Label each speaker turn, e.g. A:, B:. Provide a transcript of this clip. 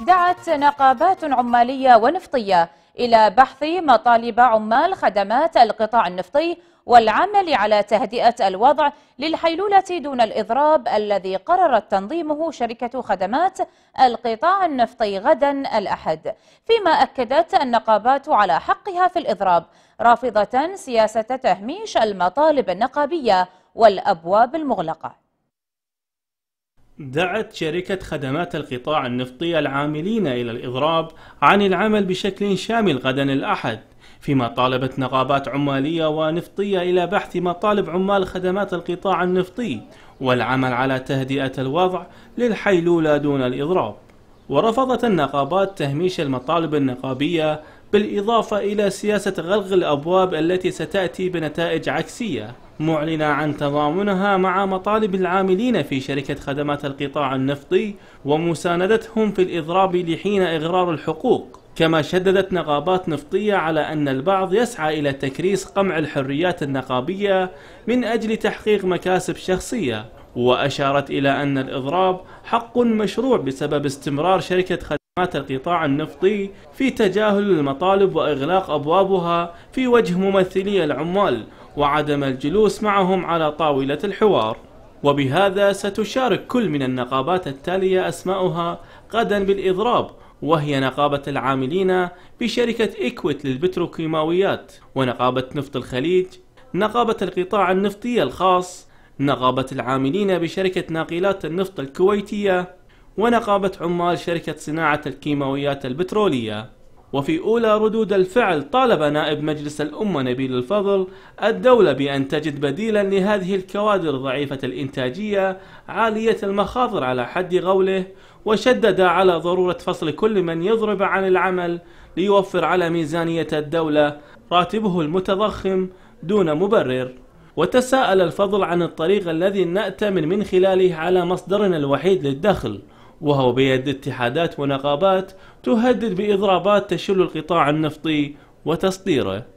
A: دعت نقابات عمالية ونفطية إلى بحث مطالب عمال خدمات القطاع النفطي والعمل على تهدئة الوضع للحيلولة دون الإضراب الذي قررت تنظيمه شركة خدمات القطاع النفطي غدا الأحد. فيما أكدت النقابات على حقها في الإضراب رافضة سياسة تهميش المطالب النقابية والأبواب المغلقة.
B: دعت شركة خدمات القطاع النفطي العاملين إلى الإضراب عن العمل بشكل شامل غدا الأحد فيما طالبت نقابات عمالية ونفطية إلى بحث مطالب عمال خدمات القطاع النفطي والعمل على تهدئة الوضع للحيلولة دون الإضراب. ورفضت النقابات تهميش المطالب النقابية بالإضافة إلى سياسة غلق الأبواب التي ستأتي بنتائج عكسية. معلنة عن تضامنها مع مطالب العاملين في شركة خدمات القطاع النفطي ومساندتهم في الإضراب لحين إغرار الحقوق. كما شددت نقابات نفطية على أن البعض يسعى إلى تكريس قمع الحريات النقابية من أجل تحقيق مكاسب شخصية وأشارت إلى أن الإضراب حق مشروع بسبب استمرار شركة القطاع النفطي في تجاهل المطالب وإغلاق أبوابها في وجه ممثلي العمال وعدم الجلوس معهم على طاولة الحوار. وبهذا ستشارك كل من النقابات التالية أسماؤها غدا بالإضراب وهي نقابة العاملين بشركة إكويت للبتروكيماويات ونقابة نفط الخليج نقابة القطاع النفطي الخاص نقابة العاملين بشركة ناقلات النفط الكويتية. ونقابة عمال شركة صناعة الكيماويات البترولية. وفي أولى ردود الفعل طالب نائب مجلس الأمة نبيل الفضل الدولة بأن تجد بديلا لهذه الكوادر ضعيفة الإنتاجية عالية المخاطر على حد قوله وشدد على ضرورة فصل كل من يضرب عن العمل ليوفر على ميزانية الدولة راتبه المتضخم دون مبرر. وتساءل الفضل عن الطريق الذي نأتمن من خلاله على مصدرنا الوحيد للدخل. وهو بيد اتحادات ونقابات تهدد بإضرابات تشل القطاع النفطي وتصديره.